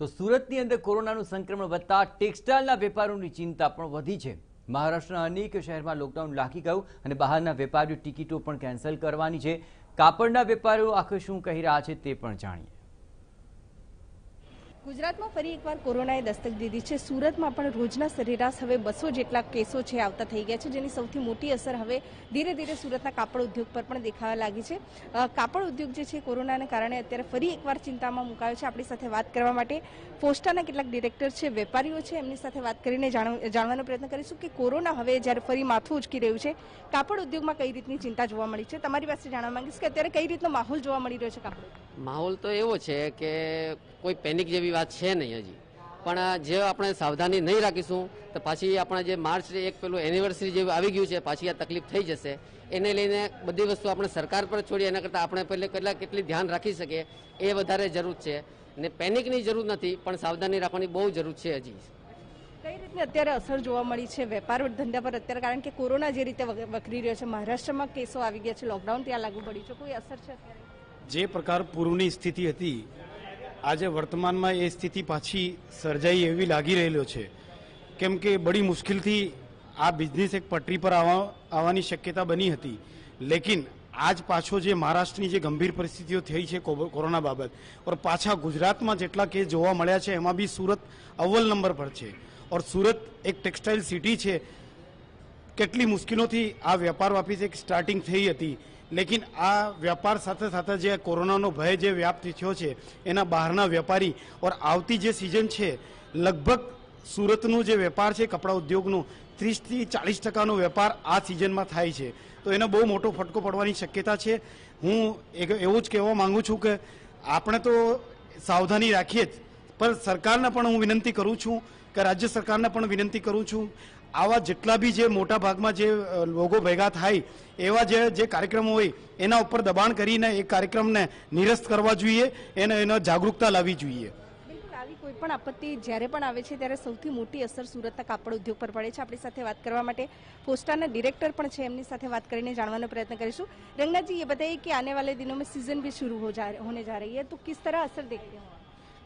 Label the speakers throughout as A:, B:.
A: તો સુરતની અંદર કોરોનાનું સંક્રમણ વધતા ટેક્સટાઇલના વેપારોની ચિંતા પણ વધી છે. મહારાષ્ટ્રના અનેક શહેરમાં લોકડાઉન લાગી ગયું અને બહારના વેપારીઓ ટિકિટો પણ કેન્સલ કરવાની છે. કાપડના વેપારીઓ આખરે શું કહી રહ્યા છે તે પણ જાણીએ.
B: ગુજરાતમાં ફરી એકવાર કોરોનાએ દસ્તક દીધી છે. સુરતમાં પણ રોજના સરેરાશ હવે બસો જેટલા કેસો છે આવતા થઈ ગયા છે, જેની સૌથી મોટી અસર હવે ધીરે ધીરે સુરતના કાપડ ઉદ્યોગ પર પણ દેખાવા લાગી છે. કાપડ ઉદ્યોગ જે છે કોરોનાને કારણે અત્યારે ફરી એકવાર ચિંતામાં મુકાયો છે. આપણી સાથે વાત કરવા માટે પોસ્ટાના કેટલાક ડિરેક્ટર છે, વેપારીઓ છે. એમની સાથે વાત કરીને જાણવ- જાણવાનો પ્રયત્ન કરીશું કે કોરોના હવે જ્યારે ફરી માથું ઉચકી રહ્યું છે, કાપડ ઉદ્યોગમાં કઈ રીતની ચિંતા જોવા મળી છે? તમારી પાસે જાણવા માંગીશ કે અત્યારે કઈ રીતનો માહોલ જોવા મળી રહ્યો છે કાપડ?
C: માહોલ તો એવો છે કે કોઈ પેનિક જેવી વાત છે નહીં હજી. પણ જે આપણે સાવધાની નહીં રાખીશું તો પાછી આપણે જે માર્ચ એક પેલું એનિવર્સરી જે આવી ગયું છે પાછી આ તકલીફ થઈ જશે. એને લઈને બધી વસ્તુ આપણે સરકાર પર છોડીએ એના કરતાં આપણે પહેલે કેટલા કેટલી ધ્યાન રાખી શકીએ એ વધારે જરૂર છે. ને પેનિકની જરૂર નથી પણ સાવધાની રાખવાની બહુ જરૂર છે હજી.
B: કઈ રીતની અત્યારે અસર જોવા મળી છે વેપાર ધંધા પર અત્યારે? કારણ કે કોરોના જે રીતે વગ- વકરી રહ્યો છે મહારાષ્ટ્રમાં કેસો આવી ગયા છે લોકડાઉન ત્યાં લાગુ પડ્યું છે કોઈ અસર છે
D: જે પ્રકાર પૂર્વની સ્થિતિ હતી આજે વર્તમાનમાં એ સ્થિતિ પાછી સર્જાઈ એવી લાગી રહેલો છે. કેમ કે બડી મુશ્કેલથી આ બિઝનેસ એક પટરી પર આવવા આવવાની શક્યતા બની હતી. લેકિન આજ પાછો જે મહારાષ્ટ્રની જે ગંભીર પરિસ્થિતિઓ થઈ છે કોરોના બાબત, ઓર પાછા ગુજરાતમાં જેટલા કેસ જોવા મળ્યા છે, એમાં બી સુરત અવ્વલ નંબર પર છે. ઓર સુરત એક ટેક્સટાઇલ સિટી છે. કેટલી મુશ્કેલોથી આ વેપાર વાપીસ એક સ્ટાર્ટિંગ થઈ હતી. લેકિન આ વેપાર સાથે સાથે જે કોરોનાનો ભય જે વ્યાપ્ત થયો છે, એના બહારના વેપારી ઓર આવતી જે સિઝન છે, લગભગ સુરતનું જે વેપાર છે, કપડા ઉદ્યોગનું, ત્રીસથી ચાલીસ ટકાનો વેપાર આ સિઝનમાં થાય છે. તો એનો બહુ મોટો ફટકો પડવાની શક્યતા છે. હું એક- એવું જ કહેવા માગું છું કે આપણે તો સાવધાની રાખીએ જ, પણ સરકારને પણ હું વિનંતી કરું છું કે રાજ્ય સરકારને પણ વિનંતી કરું છું. આવા જેટલા બી જે મોટા ભાગમાં જે અ, લોકો ભેગા થાય એવા જે જે કાર્યક્રમો હોય એના ઉપર દબાણ કરીને એ કાર્યક્રમને નિરસ્ત કરવા જોઈએ એને એનો જાગૃતતા લાવવી જોઈએ
B: બિલકુલ આવી કોઈ પણ આપત્તિ જ્યારે પણ આવે છે ત્યારે સૌથી મોટી અસર સુરતના કાપડ ઉદ્યોગ પર પડે છે આપણી સાથે વાત કરવા માટે પોસ્ટાના ડિરેક્ટર પણ છે એમની સાથે વાત કરીને જાણવાનો પ્રયત્ન કરીશું रंगनाथ जी ये बताइए कि आने वाले दिनों में सीजन भी शुरू हो जा होने जा रही है तो किस तरह असर देखते हो आप?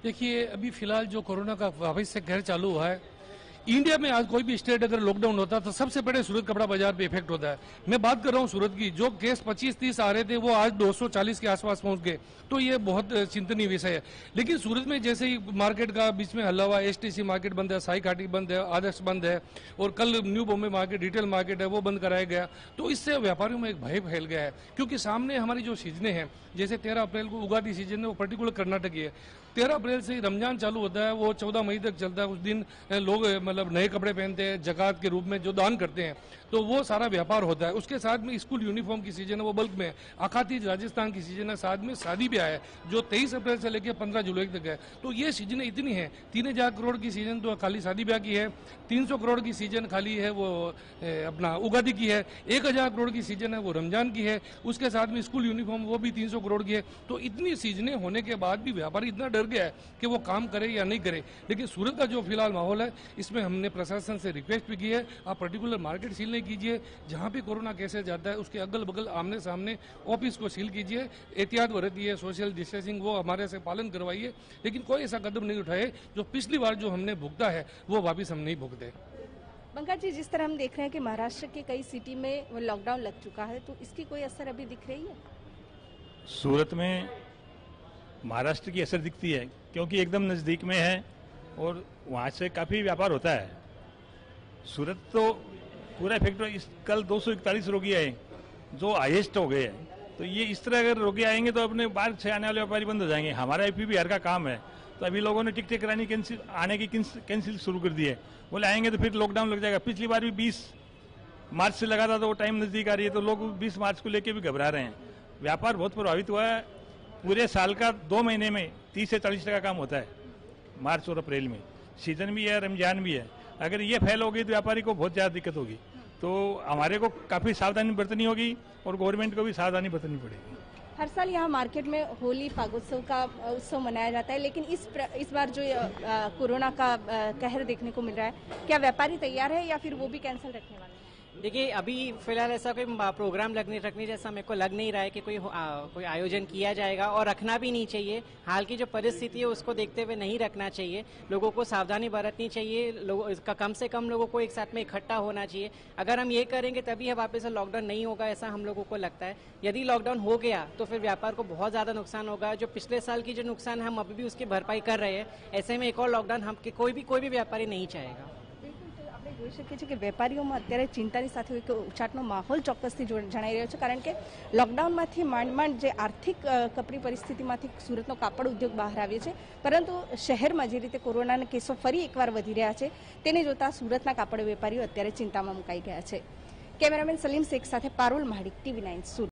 E: देखिए अभी फिलहाल जो कोरोना का वापस से कहर चालू हुआ है इंडिया में आज कोई भी स्टेट अगर लॉकडाउन होता तो सबसे पहले सूरत कपड़ा बाज़ार पे इफ़ेक्ट होता है। मैं बात कर रहा हूँ सूरत की, जो केस 25-30 आ रहे थे, वो आज 240 के आसपास पहुँच गए। तो ये बहुत चिंतनीय विषय है। लेकिन सूरत में जैसे ही मार्केट का बीच में हल्ला हुआ एसटीसी मार्केट बंद है साई घाटी बंद है आदर्श बंद है, और कल New Bombay market retail market है, वो बंद कराया गया। तो इससे व्यापारियों में एक भय फैल गया है। क्योंकि सामने हमारी जो सीजनें हैं, जैसे तेरह अप्रैल को उगादी सीज़न है, वो पर्टिकुलर कर्नाटक की है। तेरह अप्रैल से ही रमज़ान चालू होता है, वो चौदह मई तक चलता है। उस दिन लोग मतलब नए कपड़े पहनते हैं, जकात के रूप में जो दान करते हैं। तो वो सारा व्यापार होता है। उसके साथ में स्कूल यूनिफॉर्म की सीज़न है, वो बल्क में है। अखातीज राजस्थान की सीज़न है, साथ में शादी ब्याह है, जो तेईस अप्रैल से लेकर पंद्रह जुलाई तक है। तो ये सीज़न इतनी है, तीन हज़ार करोड़ की सीज़न तो खाली शादी ब्याह की है, तीन सौ करोड़ की सीज़न खाली है, वो अपना उगादी की है, एक हज़ार करोड़ की सीज़न है, वो रमज़ान की है। उसके साथ में स्कूल यूनिफॉर्म वो भी तीन सौ करोड़ की है। तो इतनी सीजनें होने के बाद भी व्यापारी इतना डर गया है कि वो काम करे या नहीं करे। लेकिन सूरत का जो फ़िलहाल माहौल है इसमें हमने प्रशासन से रिक्वेस्ट भी की है आप पर्टिकुलर मार्केट सील नहीं कीजिए। जहाँ भी कोरोना केसेस जाता है उसके अगल बगल आमने सामने ऑफ़िस को सील कीजिए। एहतियात बरतिए सोशल डिस्टेंसिंग वो हमारे से पालन करवाइए। लेकिन कोई ऐसा कदम नहीं उठाए जो पिछली बार जो हमने भुगता है वो वापिस हम नहीं भुगते।
B: बंगाल जी जिस तरह हम देख रहे हैं कि महाराष्ट्र के कई सिटी में वो लॉकडाउन लग चुका है तो इसकी कोई असर अभी दिख रही है?
F: सूरत में महाराष्ट्र की असर दिखती है, क्योंकि एकदम नज़दीक में है और वहाँ से काफ़ी व्यापार होता है। सूरत तो पूरा इफ़ेक्ट इस कल 241 रोगी आए, जो हाईएस्ट हो गए हैं। तो ये इस तरह अगर रोगी आएँगे तो अपने बाहर से आने वाले व्यापारी बंद हो जाएँगे। हमारा आई बिहार का काम है। तो अभी लोगों ने टिकटें करानी कैंसिल आने की कैंसिल शुरू कर दी है। बोले, आएँगे तो फिर लॉकडाउन लग जाएगा। पिछली बार भी बीस मार्च से लगा था तो वो टाइम नज़दीक आ रही है तो लोग 20 मार्च को लेके भी घबरा रहे हैं। व्यापार बहुत प्रभावित हुआ है। पूरे साल का दो महीने में 30 से 40 टका काम होता है मार्च और अप्रैल में। सीज़न भी है रमज़ान भी है। अगर ये फैल होगी तो व्यापारी को बहुत ज़्यादा दिक्कत होगी। तो हमारे को काफ़ी सावधानी बरतनी होगी और गवर्नमेंट को भी सावधानी बरतनी पड़ेगी।
B: हर साल यहाँ मार्केट में होली फागोत्सव का उत्सव मनाया जाता है लेकिन इस प्र, इस बार जो कोरोना का कहर देखने को मिल रहा है क्या व्यापारी तैयार है या फिर वो भी कैंसिल रखने वाले हैं?
G: देखिए अभी फ़िलहाल ऐसा कोई प्रोग्राम लगने रखने जैसा मेरे को लग नहीं रहा है कि कोई आ, कोई आयोजन किया जाएगा और रखना भी नहीं चाहिए। हाल की जो परिस्थिति है उसको देखते हुए नहीं रखना चाहिए। लोगों को सावधानी बरतनी चाहिए। लोगों इसका कम से कम लोगों को एक साथ में इकट्ठा होना चाहिए। अगर हम ये करेंगे तभी हम वापस लॉकडाउन नहीं होगा ऐसा हम लोगों को लगता है। यदि लॉकडाउन हो गया तो फिर व्यापार को बहुत ज़्यादा नुकसान होगा। जो पिछले साल की जो नुकसान हम अभी भी उसकी भरपाई कर रहे हैं ऐसे में एक और लॉकडाउन हम कोई भी कोई भी व्यापारी नहीं चाहेगा।
B: આપણે જોઈ શકીએ છીએ કે વેપારીઓમાં અત્યારે ચિંતાની સાથે એક ઉછાટનો માહોલ ચોક્કસથી જણાઈ રહ્યો છે, કારણ કે લોકડાઉનમાંથી માંડ માંડ જે આર્થિક કપરી પરિસ્થિતિમાંથી સુરતનો કાપડ ઉદ્યોગ બહાર આવ્યો છે, પરંતુ શહેરમાં જે રીતે કોરોનાના કેસો ફરી એકવાર વધી રહ્યા છે, તેને જોતા સુરતના કાપડ વેપારીઓ અત્યારે ચિંતામાં મુકાઈ ગયા છે. કેમેરામેન સલીમ શેખ સાથે પારુલ મહાડિક ટીવી નાઇન સુરત.